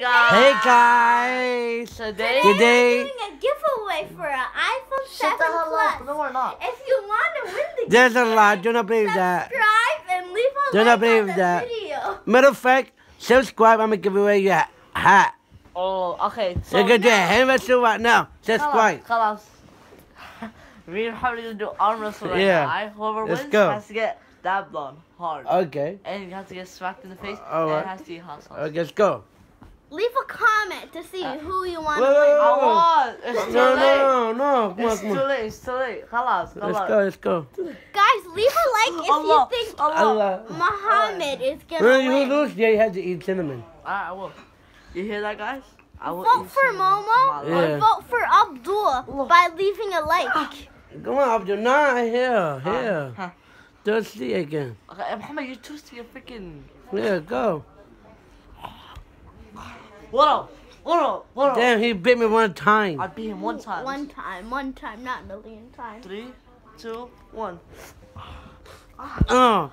guys. Hey guys. Today. Today, we're doing a giveaway for an iPhone 7 Shut the hell up. Plus. No, we're not. If you want to win the there's a giveaway, lot. Do not believe that. subscribe and leave a Do not like believe on the that. video. Matter of fact, subscribe. I'm gonna give away your hat. Oh, okay. So You're gonna do a hand wrestle right now. Subscribe. Khalas. We're probably gonna do arm wrestle right Yeah. now. Alright? Whoever Let's wins go. has to get that blown hard. Okay. and you have to get smacked in the face. Alright. And it has to eat hot sauce. Okay, let's go. Leave a comment to see uh, who you want Wait, to wait, win. I wait. won. It's too No, late. no, no. Come on, It's come too on. late. It's too late. Khalas. Come Let's go. Let's go. Guys, leave a like if Allah. you think Allah. Oh, Allah. Muhammad is gonna When you win. lose, yeah, you had to eat cinnamon. Alright, I will. You hear that, guys? I will Vote for Momo Yeah. or vote for Abdul by leaving a like. Ah. Come on, Abdul. Nah, here, life. here. Huh. Thirsty again. Okay, Muhammad, you're twisting your freaking. Yeah, go. What up? What up? Damn, he bit me one time. I beat him one time. One time, one time, not a million times. Three, two, one. Oh,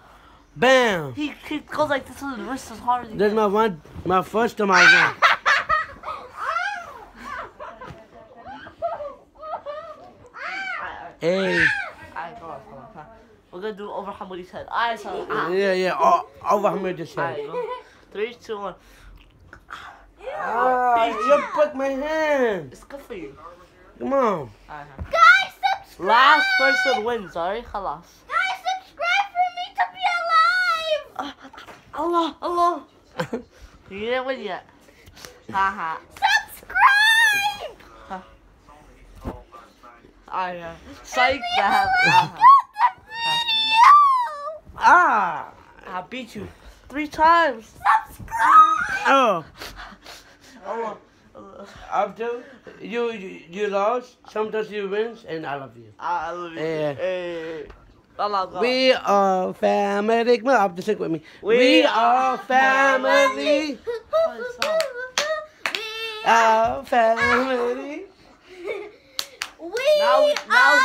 bam. He, he goes like this with his wrist as hard as he That's my one, my first time I won. Hey, Alright, come on, come on, come on. We're gonna do over Hammadi's head. Alright, so. ah. yeah, yeah. Oh, over Hamid head. Alright, go. Three, two, one. Ah, you broke my hand. It's good for you. Come on. Alright. Guys, subscribe! Last person wins, alright? Khalas. Guys, subscribe for me to be alive! Allah, Allah. You didn't win yet. Haha. Subscribe! Alright, uh, psych that. Like Uh-huh. the video! Ah. I beat you three times. Subscribe! Oh, Allah. Allah. Abdul, you, you you lost. Sometimes you win, and I love you. I love you. Yeah. Hey. Allah, God. We are family. Come on, Abdul, stick with me. We We are are family. Our family. We Now, are now